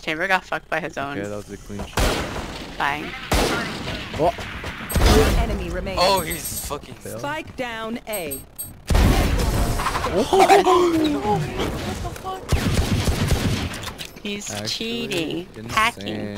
Chamber got fucked by his own. Okay, that was a clean shot. Bang. Oh. One enemy remaining. Oh, he's fucking. failed. Spike down A. Oh. He's Actually, cheating. Hacking.